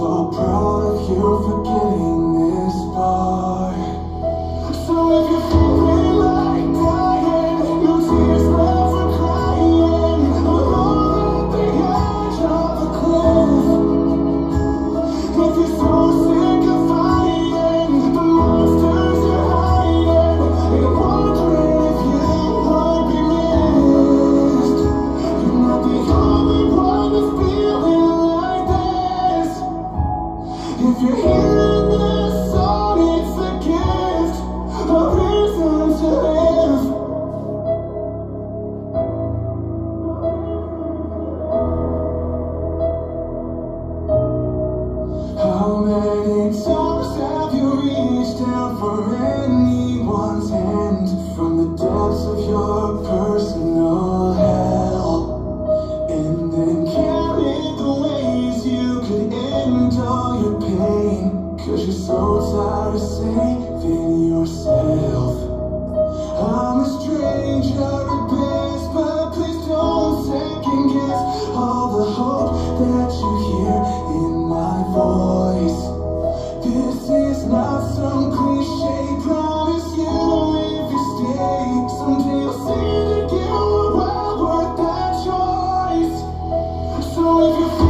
so proud of you have you reached for anyone's hand From the depths of your personal hell And then the ways you could end all your pain, 'cause you're so tired of saving yourself. I'm a stranger overflow.